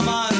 Come on.